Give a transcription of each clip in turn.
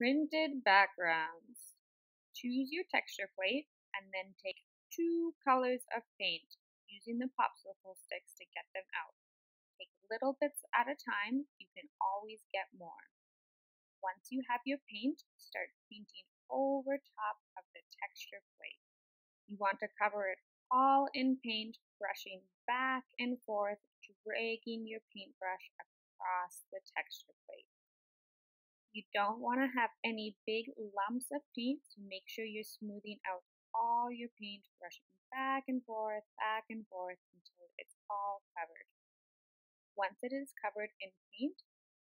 Printed backgrounds. Choose your texture plate and then take two colors of paint using the popsicle sticks to get them out. Take little bits at a time, you can always get more. Once you have your paint, start painting over top of the texture plate. You want to cover it all in paint, brushing back and forth, dragging your paintbrush across the texture plate. You don't want to have any big lumps of paint, so make sure you're smoothing out all your paint, brushing back and forth, back and forth until it's all covered. Once it is covered in paint,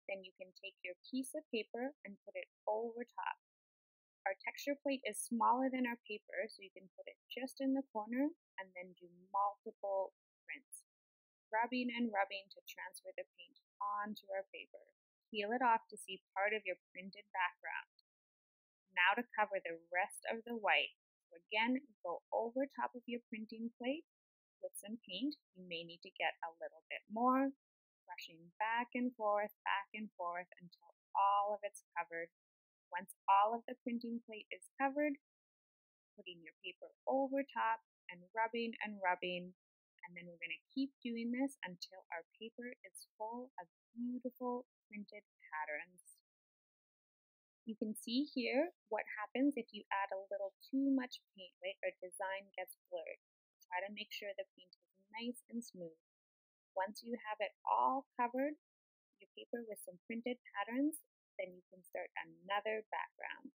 then you can take your piece of paper and put it over top. Our texture plate is smaller than our paper, so you can put it just in the corner and then do multiple prints, rubbing and rubbing to transfer the paint onto our paper peel it off to see part of your printed background. Now to cover the rest of the white. So again, go over top of your printing plate with some paint. You may need to get a little bit more, brushing back and forth, back and forth until all of it's covered. Once all of the printing plate is covered, putting your paper over top and rubbing and rubbing and then we're going to keep doing this until our paper is full of beautiful printed patterns. You can see here what happens if you add a little too much paint, right? Our design gets blurred. Try to make sure the paint is nice and smooth. Once you have it all covered, your paper with some printed patterns, then you can start another background.